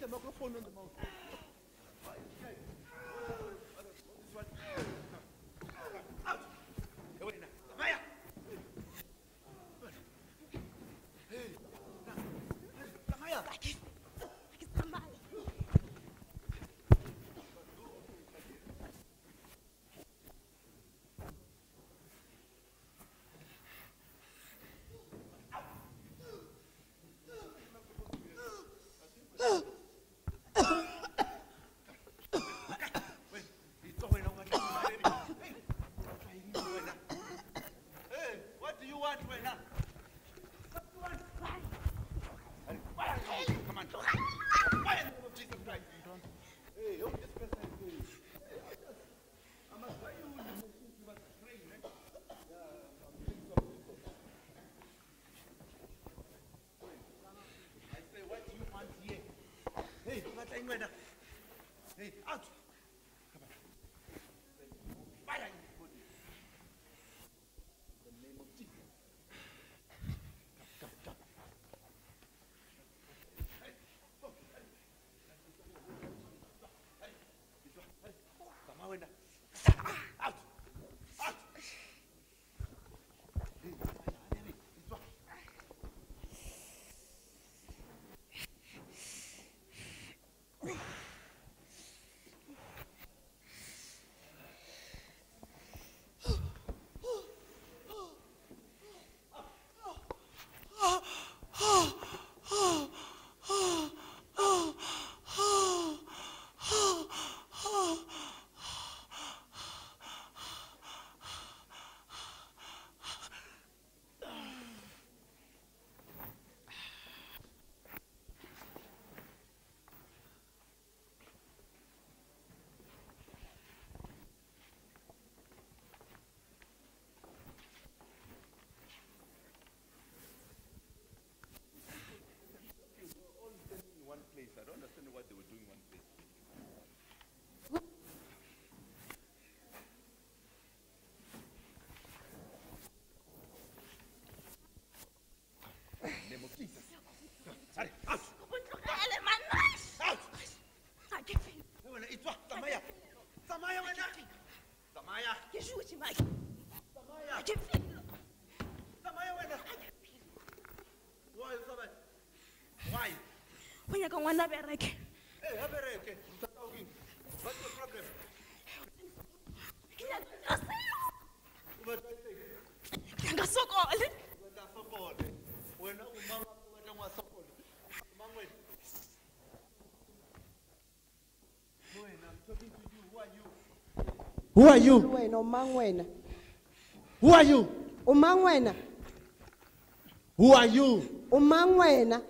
I need the ke nyaka sokole Wena umama wena ngwasokole. Mang wena. Wena, I'm talking to you. Who are you? Who are you? wena o Who are you? o Who are you? o mang wena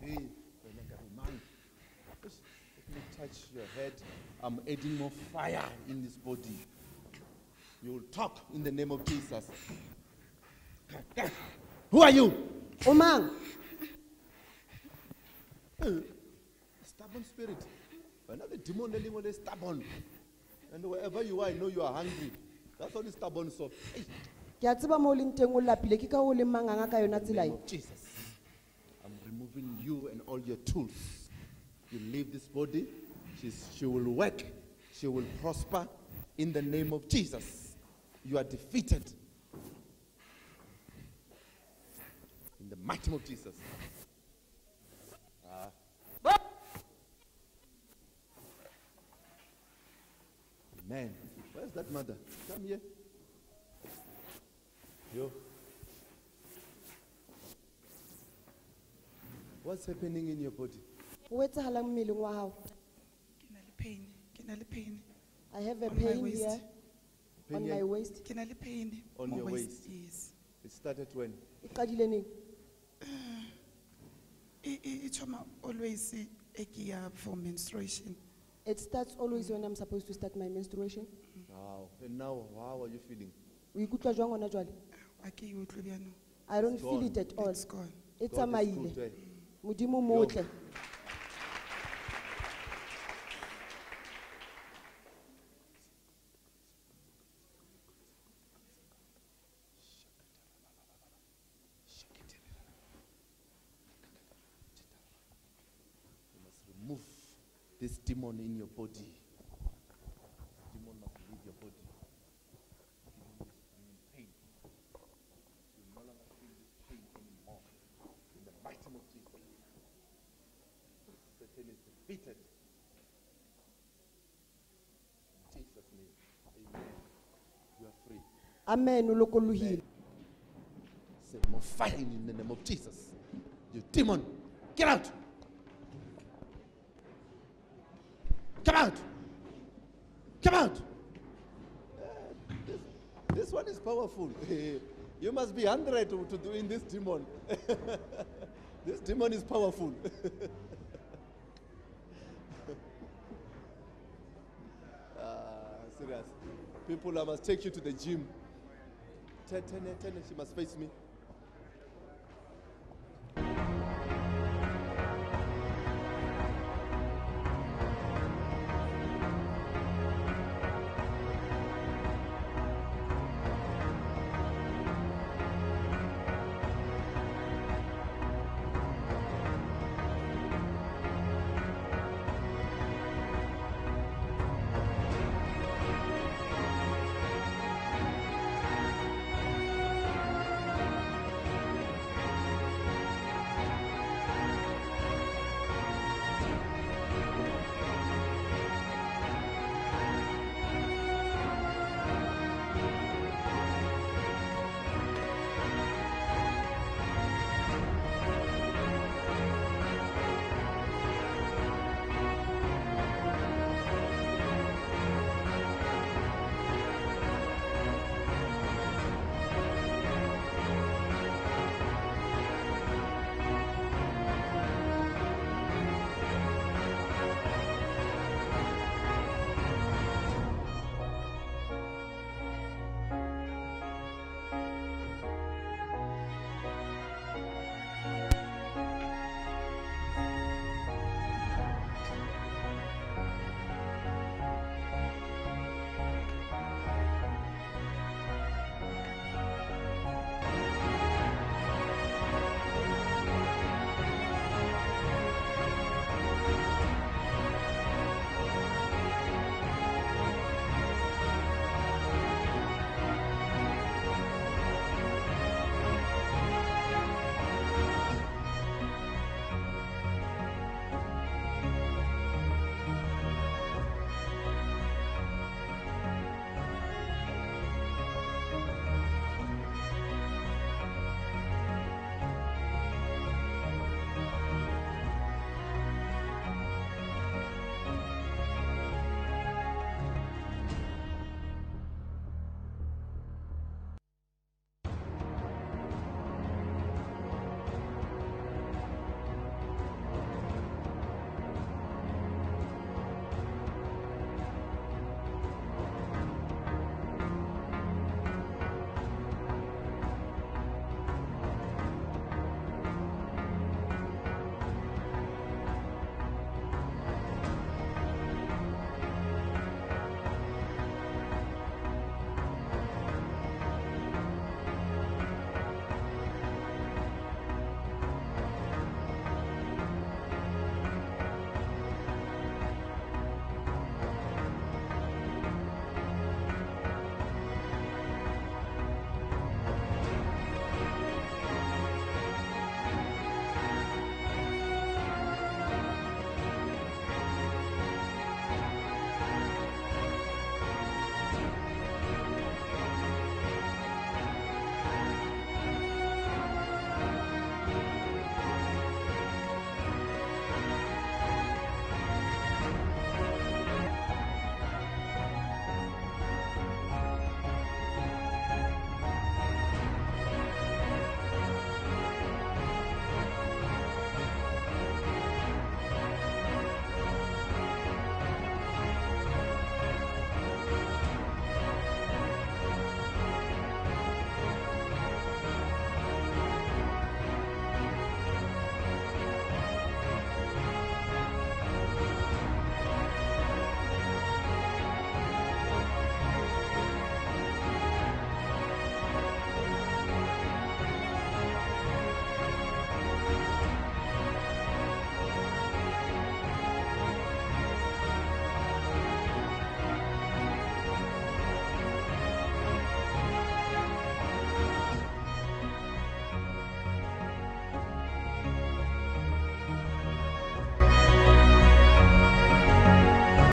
Hey, wena Karumang. Just Let me touch your head. I'm adding more fire in this body. You will talk in the name of Jesus. Who are you? o mang Stubborn spirit. Another demon lengwe le stubborn. And wherever you are, I know you are hungry. That's is stubborn so. Hey, ke a tseba mo o leng teng o lapile ke ka o leng manganga ka yona in the name of Jesus. I'm removing you and all your tools. You leave this body, she's, she will work, she will prosper in the name of Jesus. You are defeated. In the mighty name of Jesus. Ah. Man, where's that mother? Come here. Yo. What's happening in your body? Pain ke na le pain i have a On my pain waist. here Pain on here? my waist ke na le pain On mo your waist, waist? yes It started when? e qadile neng e e e thoma always e ke ya for menstruation it starts always when i'm supposed to start my menstruation Wow. And now, how are you feeling? o ikutlwa jwang gona jwale a ke e utlwe bjanong i don't It's feel gone. it at all it's gone e God is tsamaile good, eh? modimo mm. motle this demon in your body. Demon must leave your body. Demon is bringing pain. You no longer feel this pain anymore. In the mighty name of Jesus. Satan is defeated. In Jesus' name. Amen. You are free. amen lokolohile Say more fire in the name of Jesus. You demon, get out. Come out. Come out. Uh, this, this one is powerful. you must be 100 to, to in this demon. this demon is powerful. Ah, serious. People, I must take you to the gym. Turn, turn, turn, she must face me.